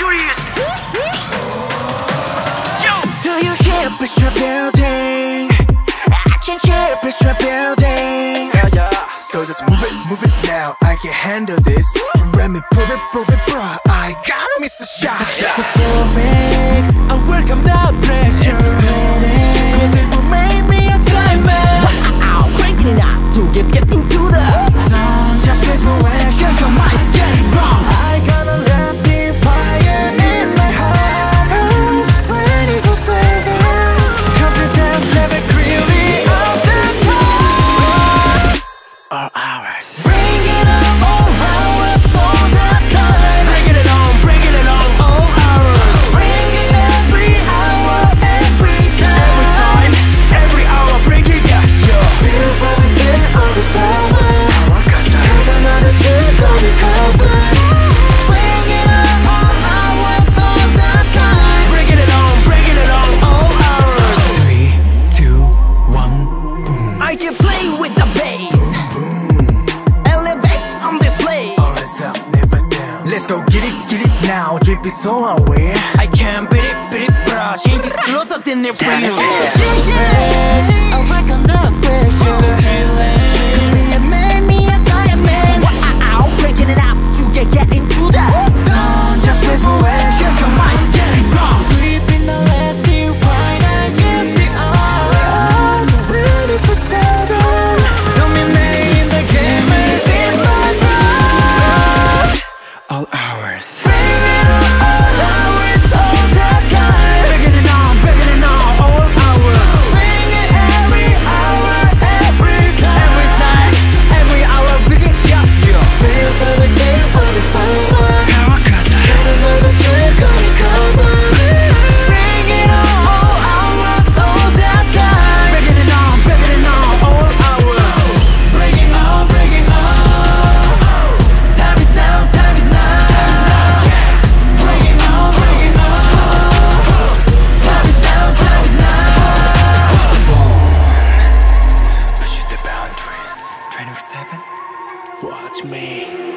injuries. Yo! Do you hear pressure building? I can hear pressure building. Yeah yeah. So just move it, move it now. I can handle this. Let me prove it, prove it, bro. I gotta miss the shot. Yeah. It's a perfect. I welcome the pressure. go get it, get it now. Drip is so aware I can't beat it, beat it, bro Change is closer than they're Yeah. me.